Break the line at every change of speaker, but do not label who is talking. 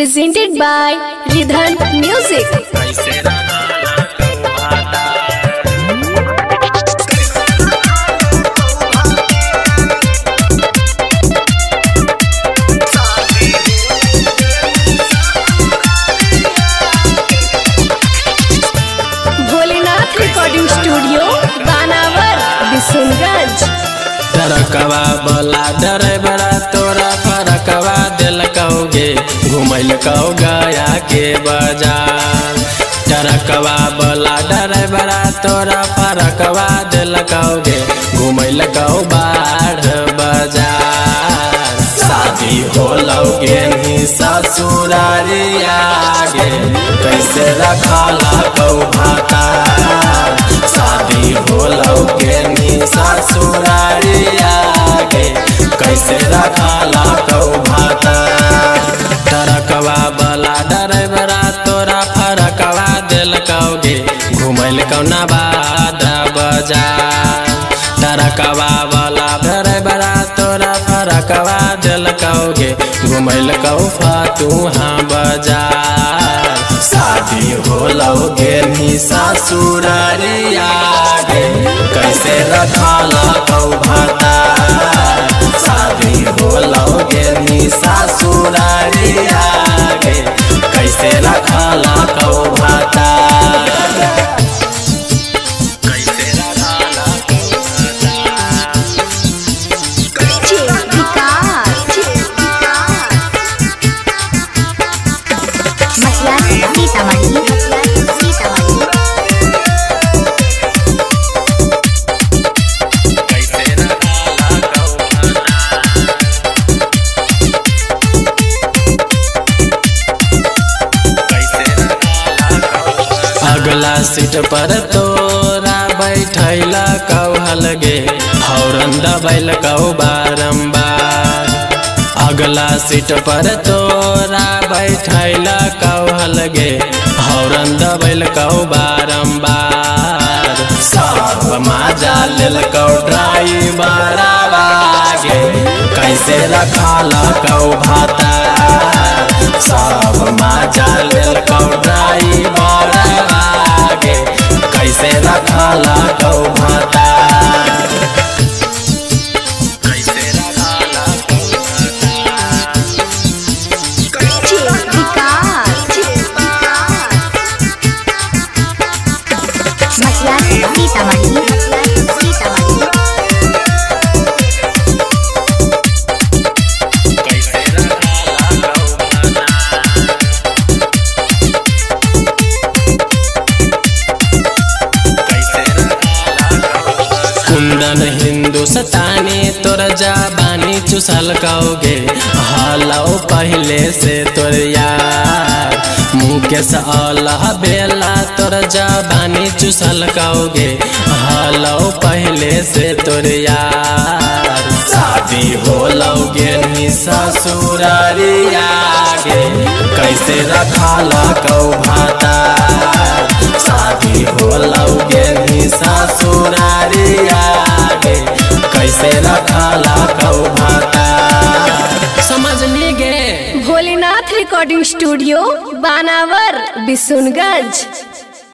Presented by Ridhan music कौ गया के बाज़ार? टरकवा बला डरेबरा तोरा फरकवा दिल कौगे घुमैल कौ बाढ़ बाज़ार। शादी हो लौगे ससुरारी आगे। कैसे रखला कौ भाता घुमैल कौना बादा बजा टरकवा वाला डरेबरा तोरा फरकवा दिल कौगे। घुमैल कौ फतुहा बाज़ार। शादी हो लौगे नी ससुरारी आगे कैसे रखला कौ भाता अगला सीट पर तोरा बैठैला कहल गे हौरन दबैल कौ बारम्बार अगला सीट पर तोरा बैठैला कहल गे दबैल कौ बारम्बार सब मज़ा लेल कौ ड्राइवर आगे कैसे रखा कौ भाता सब कुंदन हिंदुस्तानी तोर जाबानी चुसल कौगे हलौ पहले से तोर यार। मुकेश अल्लाह बेला तोर जाबानी चुसल कौगे हलौ पहले से तोर यार। शादी हो लौगे नी ससुरारी आगे। कैसे रखला कौ भाता शादी हो
रिकॉर्डिंग स्टूडियो बानावर बिशुनगंज